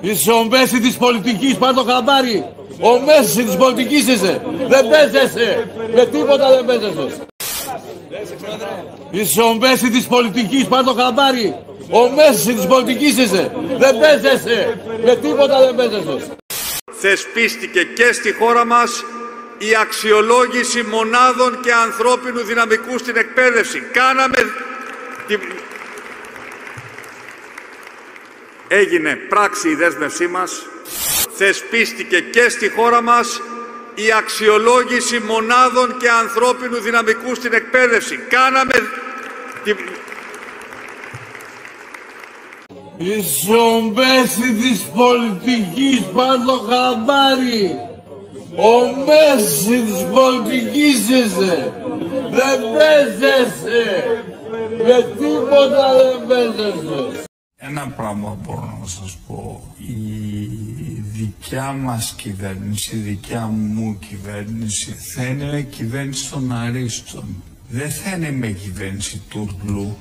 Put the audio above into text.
Είσαι ο Μέση της πολιτικής, πάρ' το χαμπάρι. Ο Μέση της πολιτικής είσαι. Δεν παίζεσαι. Με τίποτα δεν παίζεσαι. Είσαι ο Μέση της πολιτικής, πάρ' το χαμπάρι. Ο Μέση της πολιτικής είσαι. Δεν παίζεσαι. Με τίποτα δεν παίζεσαι. Θεσπίστηκε και στη χώρα μας η αξιολόγηση μονάδων και ανθρώπινου δυναμικού στην εκπαίδευση. Κάναμε... Έγινε πράξη η δέσμευσή μας. Θεσπίστηκε και στη χώρα μας η αξιολόγηση μονάδων και ανθρώπινου δυναμικού στην εκπαίδευση. Κάναμε... Είσαι ο Μέση της πολιτικής, πάρ' το χαμπάρι. Ο Μέση της πολιτικής είσαι. Δεν παίζεσαι. Με τίποτα δεν παίζεσαι. Ένα πράγμα μπορώ να σας πω. Η δικιά μας κυβέρνηση, η δικιά μου κυβέρνηση θα είναι κυβέρνηση των αρίστων. Δεν θα είναι με κυβέρνηση τουρλού.